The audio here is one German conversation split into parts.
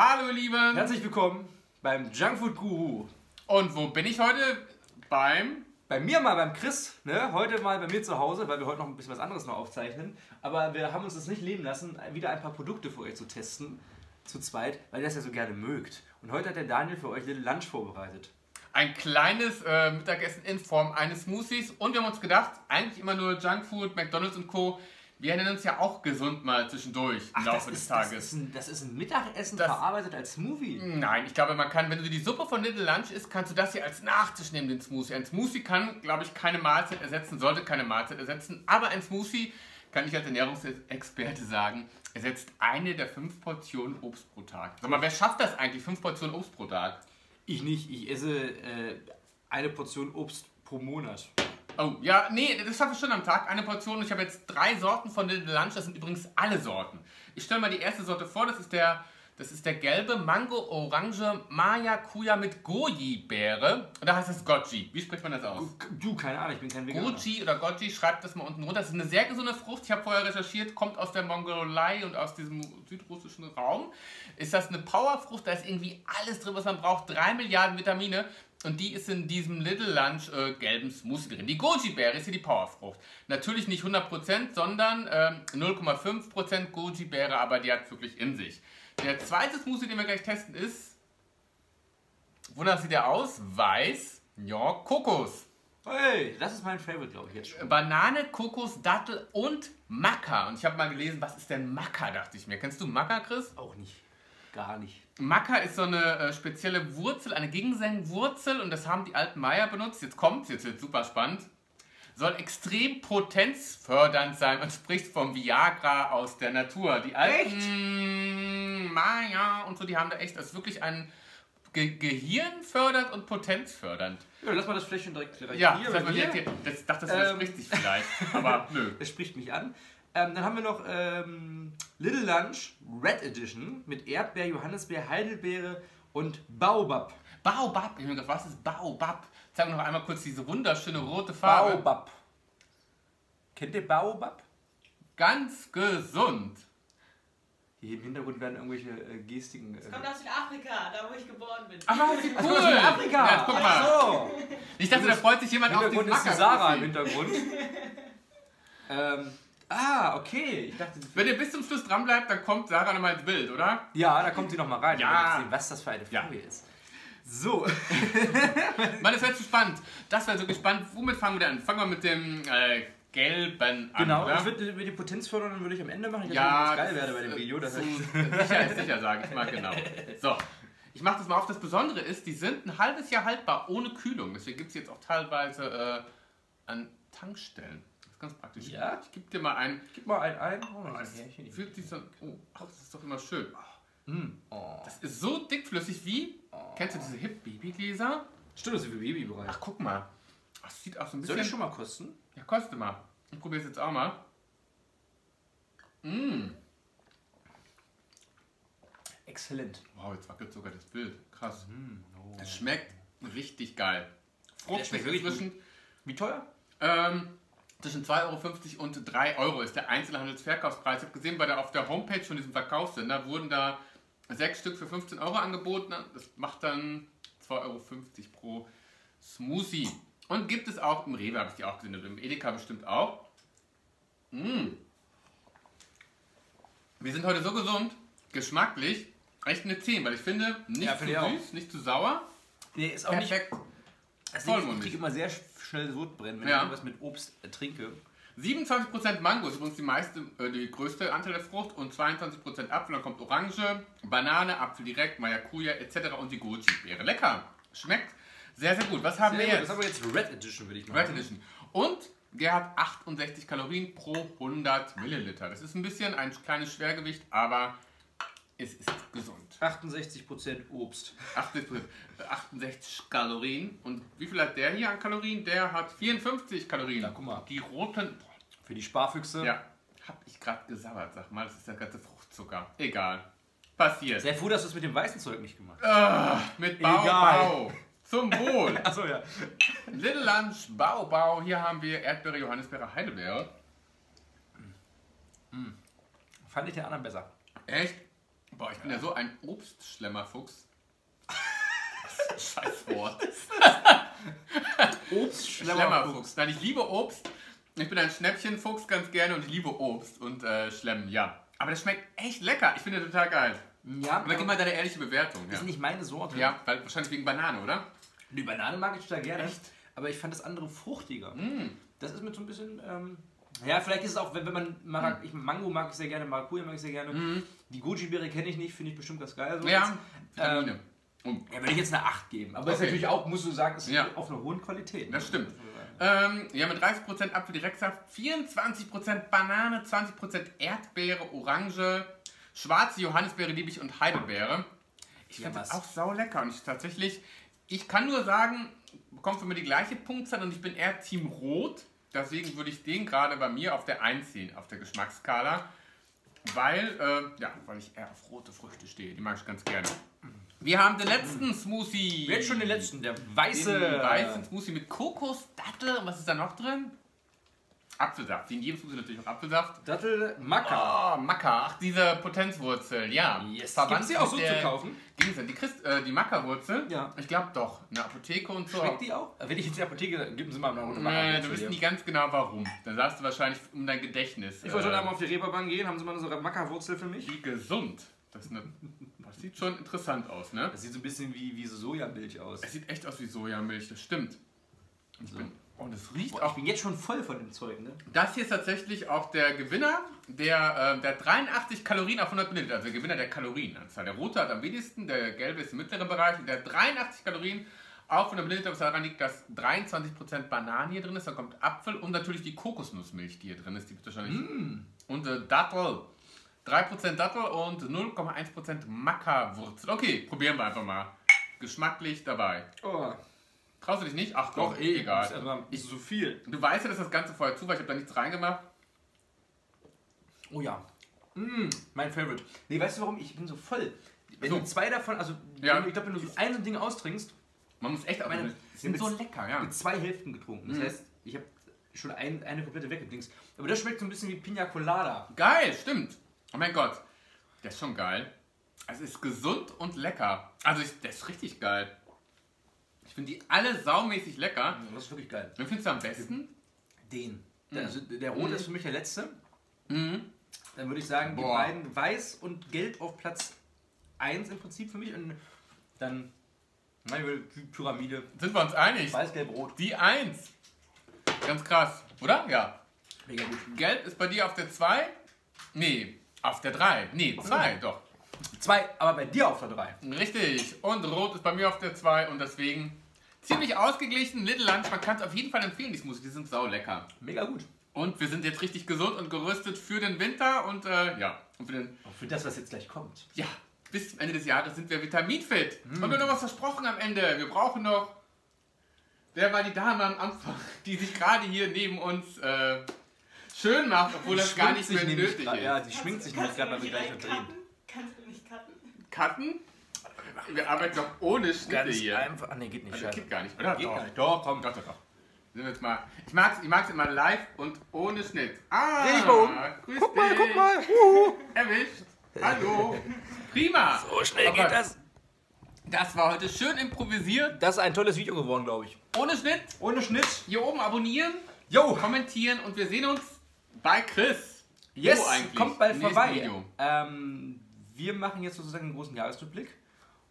Hallo ihr Lieben! Herzlich willkommen beim Junkfood Guru. Und wo bin ich heute? Beim... Bei mir mal, beim Chris, ne? heute mal bei mir zu Hause, weil wir heute noch ein bisschen was anderes noch aufzeichnen. Aber wir haben uns das nicht leben lassen, wieder ein paar Produkte für euch zu testen, zu zweit, weil ihr das ja so gerne mögt. Und heute hat der Daniel für euch Little Lunch vorbereitet. Ein kleines äh, Mittagessen in Form eines Smoothies. Und wir haben uns gedacht, eigentlich immer nur Junkfood, McDonalds und Co. Wir nennen uns ja auch gesund mal zwischendurch im Ach, Laufe des ist, Tages. Das ist, ein, das ist ein Mittagessen Das- verarbeitet als Smoothie. Nein, ich glaube, man kann, wenn du die Suppe von Little Lunch isst, kannst du das hier als Nachtisch nehmen, den Smoothie. Ein Smoothie kann, glaube ich, keine Mahlzeit ersetzen, sollte keine Mahlzeit ersetzen. Aber ein Smoothie, kann ich als Ernährungsexperte sagen, ersetzt eine der fünf Portionen Obst pro Tag. Sag mal, wer schafft das eigentlich, fünf Portionen Obst pro Tag? Ich nicht, ich esse äh, eine Portion Obst pro Monat. Oh, ja, nee, das schaffe ich schon am Tag. Eine Portion. Ich habe jetzt drei Sorten von Little Lunch. Das sind übrigens alle Sorten. Ich stelle mal die erste Sorte vor. Das ist der, das ist der gelbe Mango-Orange Maya-Kuya mit Goji-Beere. Und da heißt es Goji. Wie spricht man das aus? Du, keine Ahnung, ich bin kein Veganer. Goji oder Goji, schreibt das mal unten runter. Das ist eine sehr gesunde Frucht. Ich habe vorher recherchiert, kommt aus der Mongolei und aus diesem südrussischen Raum. Ist das eine Powerfrucht? Da ist irgendwie alles drin, was man braucht. Drei Milliarden Vitamine. Und die ist in diesem Little Lunch äh, gelben Smoothie drin. Die Goji-Beere ist hier die Powerfrucht. Natürlich nicht 100%, sondern ähm, 0,5% Goji-Beere, aber die hat wirklich in sich. Der zweite Smoothie, den wir gleich testen, ist. Wonach sieht er aus? Weiß, ja, Kokos. Hey, das ist mein Favorite, glaube ich, jetzt schon. Banane, Kokos, Dattel und Maca. Und ich habe mal gelesen, was ist denn Maca, dachte ich mir. Kennst du Maca, Chris? Auch nicht. Gar nicht. Maca ist so eine äh, spezielle Wurzel, eine Ginsengwurzel und das haben die alten Maya benutzt. Jetzt kommt's, jetzt wird super spannend. Soll extrem potenzfördernd sein und spricht vom Viagra aus der Natur. Die alten Maya und so, die haben da echt, das ist wirklich ein Ge Gehirn fördert und potenzfördernd. Ja, lass mal das Fläschchen direkt, direkt Ja, hier. das, man mir. direkt hier, das dachte, das Ähm. widerspricht sich vielleicht, aber nö. Das spricht mich an. Ähm, dann haben wir noch ähm, Little Lunch Red Edition mit Erdbeer, Johannisbeer, Heidelbeere und Baobab. Baobab, ich habe mir gedacht, was ist Baobab? Zeig mir noch einmal kurz diese wunderschöne rote Farbe. Baobab. Kennt ihr Baobab? Ganz gesund. Hier im Hintergrund werden irgendwelche äh, Gestiken. Äh, Kommt aus Südafrika, da wo ich geboren bin. Aber wie Ach so, cool. aus Südafrika. Ja, guck mal. Ach so. Ich dachte, da freut sich jemand Im auf Hintergrund diesen ist die Sarah im. Hintergrund. ähm, ah, okay. Ich dachte, Wenn ihr bis zum Schluss dran bleibt, dann kommt Sarah nochmal ins Bild, oder? ja, da kommt sie noch mal rein. Ja. sehen, was das für eine Ja. Folie ist. So. Mann, das wäre zu spannend. Das wäre so gespannt. Womit fangen wir denn an? Fangen wir mit dem äh, gelben an, Genau, oder? ich würde würd die Potenz fördern, dann würde ich am Ende machen. Ich ja, ich geil werde bei dem ist, Video. Das so, heißt, sicher ist sicher, sage ich mal genau. So, ich mache das mal auf. Das Besondere ist, die sind ein halbes Jahr haltbar ohne Kühlung. Deswegen gibt es jetzt auch teilweise äh, an Tankstellen. Ist ganz praktisch. Ja? Ich gebe dir mal ein. gib mal einen ein. Oh, Oh, das Härchen. fühlt sich so. Oh, das ist doch immer schön. Mm. Oh. Das ist so dickflüssig wie. Kennst du diese Hip-Baby-Gläser? Stimmt, das ist für Babybereich. Ach, guck mal. Das sieht auch so ein bisschen. Soll ich schon mal kosten? Ja, koste mal. Ich probiere es jetzt auch mal. Mmh. Exzellent. Wow, jetzt wackelt sogar das Bild. Krass. Mm, oh. Es schmeckt richtig geil. Fruchtig schmeckt wirklich Wie teuer? ähm, zwischen 2,50 Euro und 3 Euro ist der Einzelhandelsverkaufspreis. Ich habe gesehen, bei der, auf der Homepage von diesem Verkaufssender wurden da sechs Stück für 15 Euro angeboten. Das macht dann 2,50 Euro pro Smoothie. Und gibt es auch im Rewe, habe ich die auch gesehen, und im Edeka bestimmt auch. Mmh. Wir sind heute so gesund, geschmacklich, echt eine 10, weil ich finde, nicht Ja, zu ich auch. süß, nicht zu sauer. Nee, ist auch nicht. Perfekt. Das Ding ist, ich vollmundig. kriege immer sehr schnell Sodbrennen, wenn Ja. ich irgendwas mit Obst äh, trinke. 27% Mango ist übrigens die, meiste, äh, die größte Anteil der Frucht und 22% Apfel. Dann kommt Orange, Banane, Apfel direkt, Maracuja etc. und die Goji-Beere. Lecker. Schmeckt sehr, sehr gut. Was haben Sehr wir gut, jetzt? Das haben wir jetzt Red Edition, würde ich mal Red Edition. Und der hat 68 Kalorien pro 100 Milliliter. Das ist ein bisschen ein kleines Schwergewicht, aber es ist gesund. 68% Obst. 68, 68 Kalorien. Und wie viel hat der hier an Kalorien? Der hat 54 Kalorien. Ja, guck mal. Die roten. Für die Sparfüchse. Ja, hab ich gerade gesabbert. Sag mal, das ist der ganze Fruchtzucker. Egal. Passiert. Sehr froh, dass du es mit dem weißen Zeug nicht gemacht hast. Ah, mit Bau, Egal. Bau. Zum Wohl. Achso, ja. Little Lunch, Bau, Bau. Hier haben wir Erdbeere, Johannisbeere, Heidelbeere. Fand ich den anderen besser. Echt? Boah, ich bin ja so ein Obstschlemmerfuchs. Scheiß Wort. Schlemmerfuchs. Nein, ich liebe Obst. Ich bin ein Schnäppchenfuchs ganz gerne und ich liebe Obst und äh, Schlemmen, ja. Aber das schmeckt echt lecker. Ich finde das total geil. Ja, Und dann gib mal deine ehrliche Bewertung. Ja, ist nicht meine Sorte. ja weil, wahrscheinlich wegen Banane, oder? Die Banane mag ich total gerne. Echt? Aber ich fand das andere fruchtiger. Mm. Das ist mit so ein bisschen. Ähm, ja, vielleicht ist es auch, wenn, wenn man Mara ich, Mango mag ich sehr gerne, Maracuja mag ich sehr gerne. Die Goji-Beere kenne ich nicht, finde ich bestimmt ganz geil. So. Ja. Oh. Ja, würde ich jetzt eine 8 geben. Aber ist Okay. natürlich auch, musst du sagen, ist Ja. auf einer hohen Qualität. Das stimmt. Man sagen. Ähm, ja, mit 30% Apfeldirektsaft, 24% Banane, 20% Erdbeere, Orange, schwarze Johannisbeere liebe ich und Heidelbeere. Ich Ja, finde das auch sau lecker und ich tatsächlich, ich kann nur sagen, bekommt von mir die gleiche Punktzahl und ich bin eher Team Rot. Deswegen würde ich den gerade bei mir auf der 1 ziehen, auf der Geschmacksskala. Weil, äh, ja, weil ich eher auf rote Früchte stehe. Die mag ich ganz gerne. Wir haben den letzten Smoothie. Jetzt schon den letzten, der weiße. Den weißen Smoothie mit Kokos, Dattel und was ist da noch drin? Apfelsaft. Wie in jedem Smoothie natürlich auch Apfelsaft. Dattel Maca. Oh, Maca. Ach, diese Potenzwurzel. Ja. Yes. Verwandt Gibt's die auch so zu kaufen? Denn? Die, Christ, äh, die Maca-Wurzel? Ja. Ich glaube doch. Eine Apotheke und so. Schmeckt die auch? Wenn ich jetzt in die Apotheke, geben Sie mal eine rote Maca. Du wissen nicht ganz genau warum. Dann sagst du wahrscheinlich um dein Gedächtnis. Ich wollte heute äh, Abend auf die Reeperbahn gehen, haben Sie mal so eine Maca-Wurzel für mich? Wie gesund. Das, eine, das sieht schon interessant aus, ne? Das sieht so ein bisschen wie, wie so Sojamilch aus. Es sieht echt aus wie Sojamilch, das stimmt. Ich So. bin, und es riecht Boah, auch ich bin jetzt schon voll von dem Zeug, ne? Das hier ist tatsächlich auch der Gewinner, der, äh, der 83 Kalorien auf 100 Milliliter, also der Gewinner der Kalorienanzahl. Der rote hat am wenigsten, der gelbe ist im mittleren Bereich und der 83 Kalorien auf 100 Milliliter, was daran liegt, dass 23% Bananen hier drin ist, dann kommt Apfel und natürlich die Kokosnussmilch, die hier drin ist, die wird wahrscheinlich. Und äh, Dattel. 3% Dattel und 0,1% Maca-Wurzel. Okay, probieren wir einfach mal. Geschmacklich dabei. Oh, Traust du dich nicht? Ach doch, eh. egal. Ist also ist so viel. Du weißt ja, dass das Ganze vorher zu war, ich habe da nichts reingemacht. Oh ja. Mm, mein Favorite. Nee, weißt du warum? Ich bin so voll. Wenn So. du zwei davon, also Ja. ich glaube, wenn du so ein so Ding austrinkst, Man muss echt Meine- sind so lecker, ja. mit zwei Hälften getrunken. Das Mhm. heißt, ich habe schon ein, eine komplette weggedingst. Aber das schmeckt so ein bisschen wie Pina Colada. Geil, stimmt. Oh mein Gott. Der ist schon geil. Es ist gesund und lecker. Also ich, der ist richtig geil. Finde die alle saumäßig lecker. Das ist wirklich geil. Wen findest du am besten? Den. Der, also der rote Mhm. ist für mich der letzte. Mhm. Dann würde ich sagen, die Boah. beiden weiß und gelb auf Platz 1 im Prinzip für mich. Und dann meine Pyramide. Sind wir uns einig? Weiß, gelb, rot. Die Eins. Ganz krass, oder? Ja. Mega gut. Gelb ist bei dir auf der 2? Nee, auf der 3. Nee, 2, doch. Zwei, aber bei dir auf der 3. Richtig. Und Rot ist bei mir auf der 2 und deswegen ziemlich ausgeglichen. Little Lunch, man kann es auf jeden Fall empfehlen, die Smoothies, die sind sau lecker. Mega gut. Und wir sind jetzt richtig gesund und gerüstet für den Winter und äh, ja, und für den, Auch für das, was jetzt gleich kommt. ja, bis zum Ende des Jahres sind wir vitaminfit. Mm. Und wir haben noch was versprochen am Ende. Wir brauchen noch, wer war die Dame am Anfang, die sich gerade hier neben uns äh, schön macht, obwohl das gar nicht mehr nötig grad- ist. Ja, die schminkt sich nämlich gerade, weil wir gleich noch drehen. cutten? Kannst du mich cutten? Cutten? Wir arbeiten doch ohne Schnitte hier. einfach. Ah, nee, geht nicht. Scheiße. geht gar nicht, oder? Geht doch. gar nicht. Doch, komm, doch, doch, doch. Sind wir jetzt mal. Ich mag's, ich mag's immer live und ohne Schnitt. Ah, Dreh dich mal um. Grüß Guck mal, dich. guck mal. Uhu. Erwischt. Hallo. Prima. So schnell Aber geht das. Das war heute schön improvisiert. Das ist ein tolles Video geworden, glaube ich. Ohne Schnitt. Ohne Schnitt. Hier oben abonnieren, Jo, kommentieren und wir sehen uns bei Chris. yes, kommt bald vorbei. Ähm, wir machen jetzt sozusagen einen großen Jahresrückblick.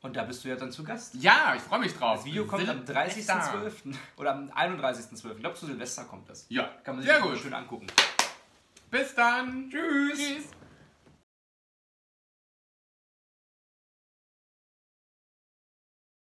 Und da bist du ja dann zu Gast. Ja, ich freue mich drauf. Das Video kommt am Silvester. 30.12. oder am 31.12. Ich glaube, zu Silvester kommt das. Ja, Kann man sich sehr das gut. schön angucken. Bis dann. Tschüss. Tschüss.